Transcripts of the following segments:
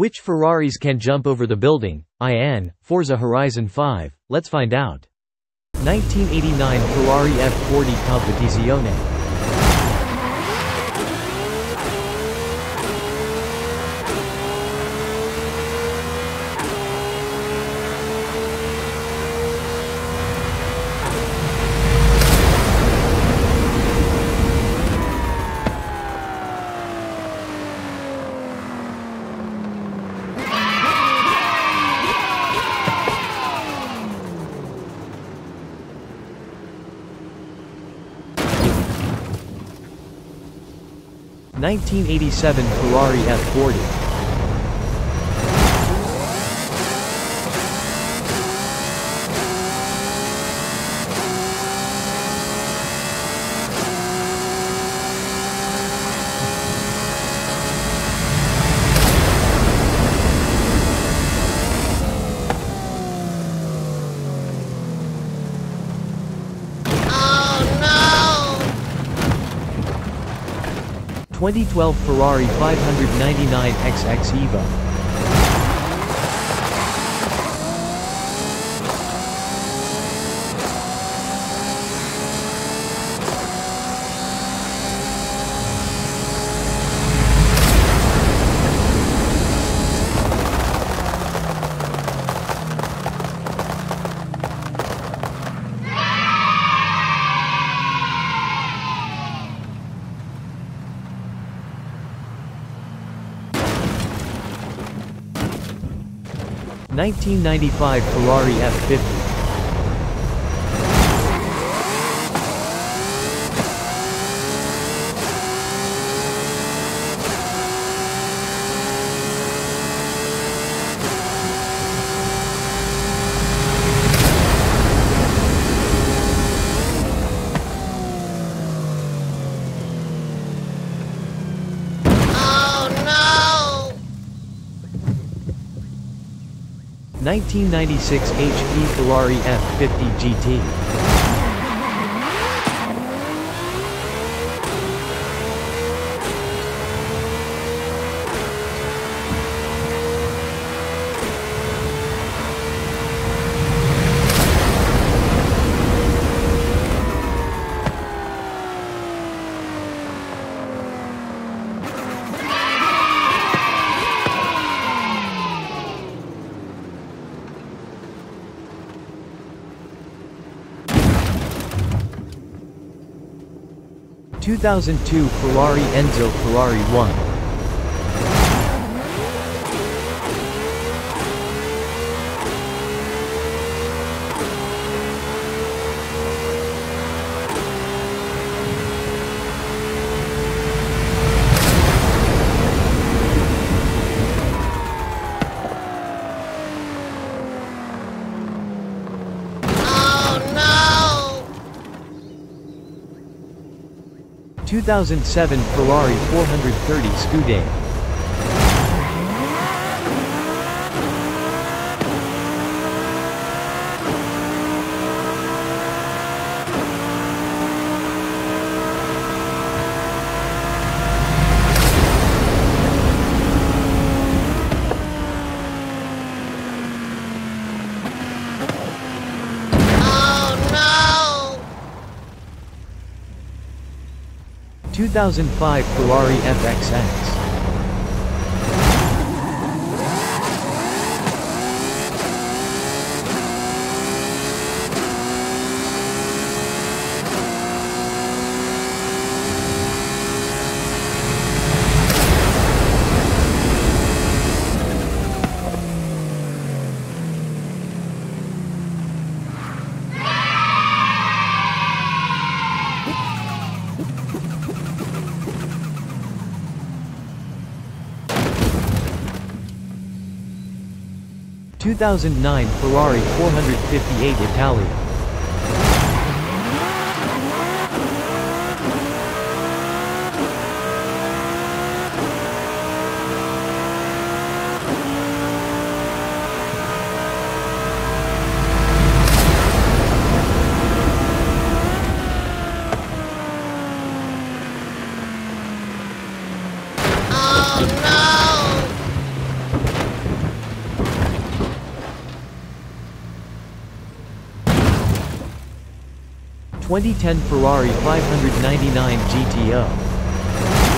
Which Ferraris can jump over the building? IN, Forza Horizon 5, let's find out. 1989 Ferrari F40 Competizione. 1987 Ferrari F40 2012 Ferrari 599 XX Evo. 1995 Ferrari F50 1996 HP Ferrari F50 GT. 2002 Ferrari Enzo Ferrari 1 2007 Ferrari 430 Scuderia. 2005 Ferrari FXX. Two thousand nine Ferrari four hundred fifty eight Italia. 2010 Ferrari 599 GTO.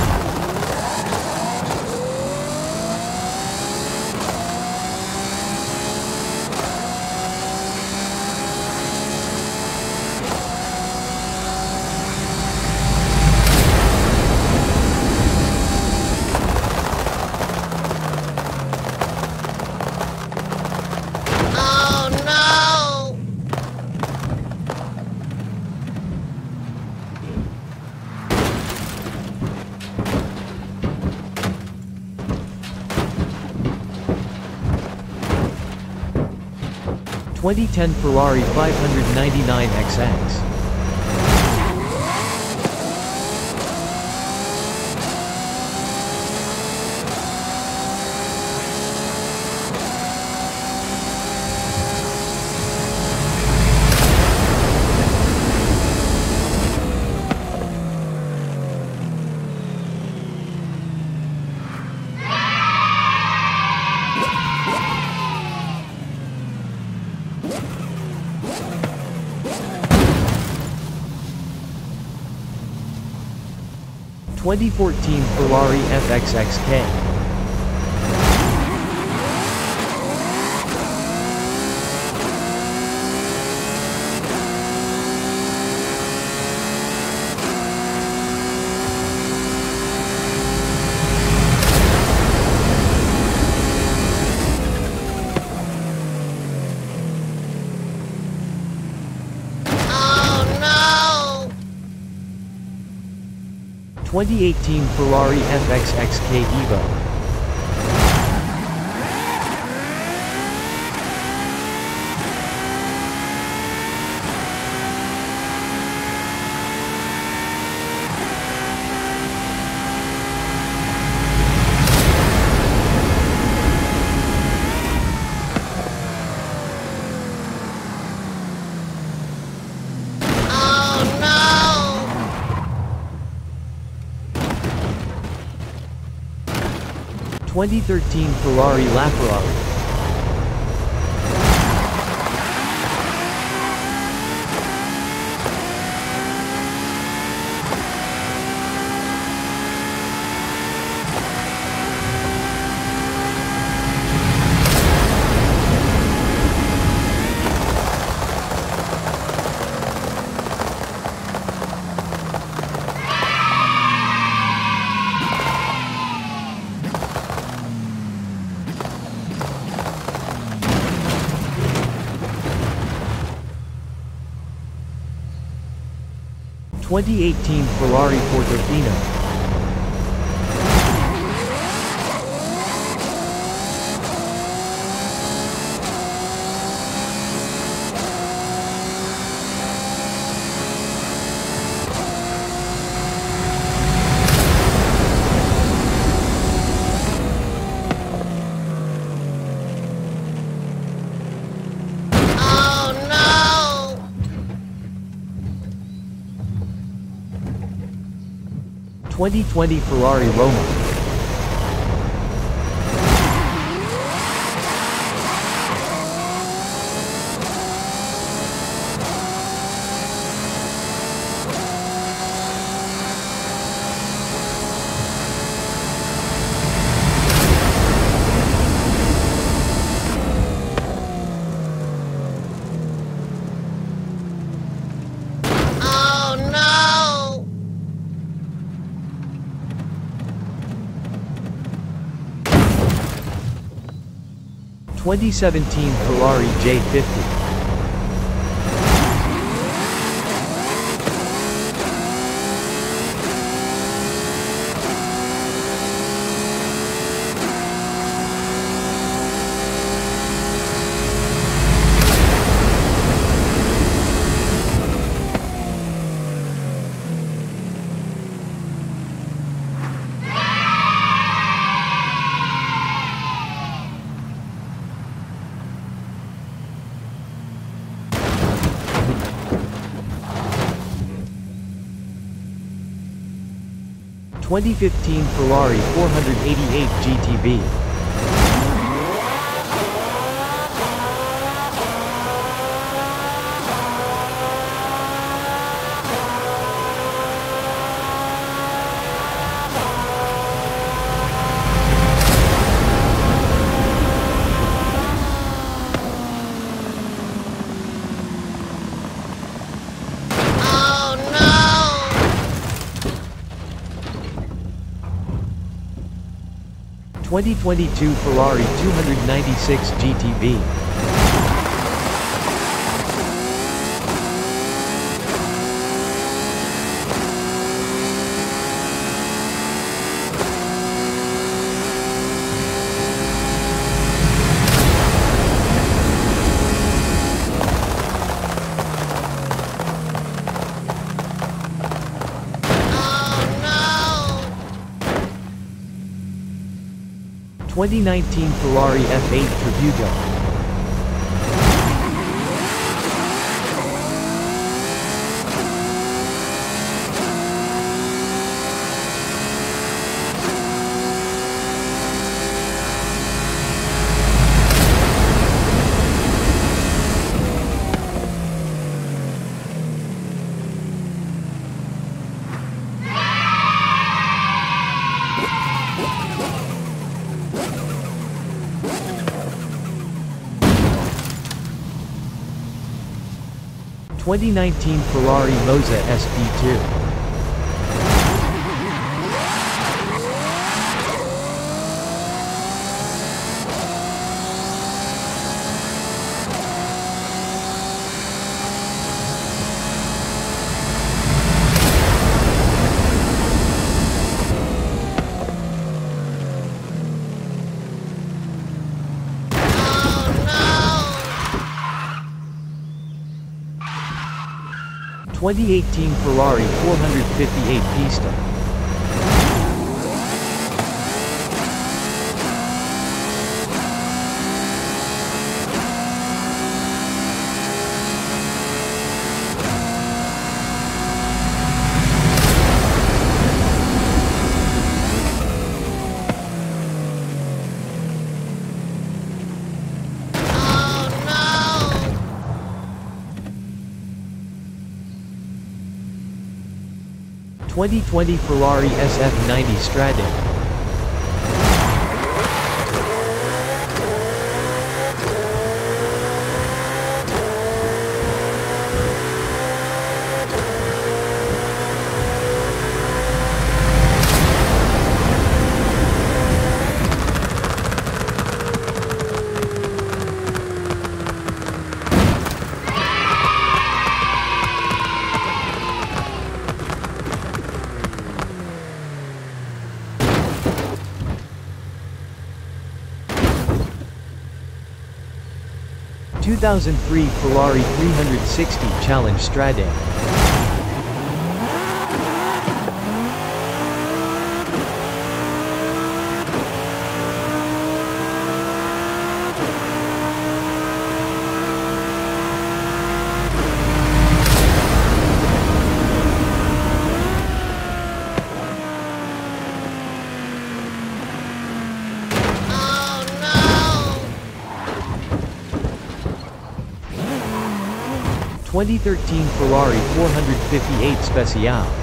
2010 Ferrari 599 XX. 2014 Ferrari FXXK. 2018 Ferrari FXXK Evo 2013 Ferrari LaFerrari 2018 Ferrari Portofino 2020 Ferrari Roma 2017 Ferrari J50 2015 Ferrari 488 GTB 2022 Ferrari 296 GTB. 2019 Ferrari F8 Tributo. Twenty nineteen Ferrari Moza SP2. 2018 Ferrari 458 Pista. 2020 Ferrari SF90 Stradale. 2003 Ferrari 360 Challenge Stradale. 2013 Ferrari 458 Speciale.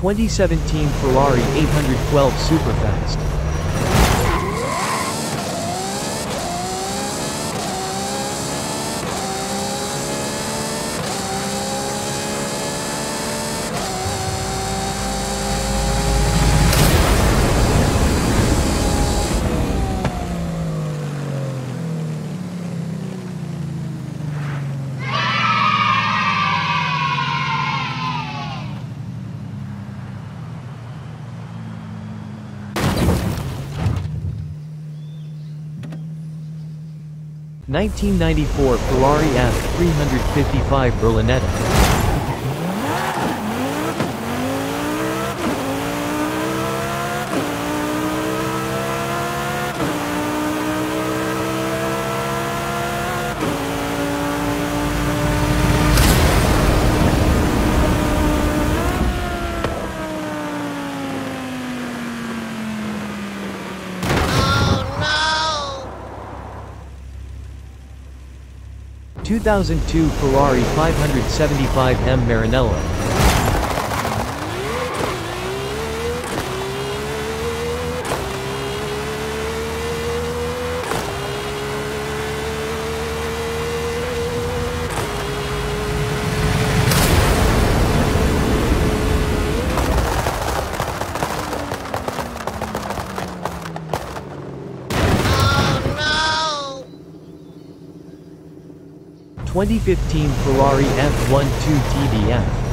2017 Ferrari 812 Superfast. Nineteen ninety four Ferrari F three hundred fifty five Berlinetta. 2002 Ferrari 575M Maranello. Oh 2015 Ferrari F12 TDF.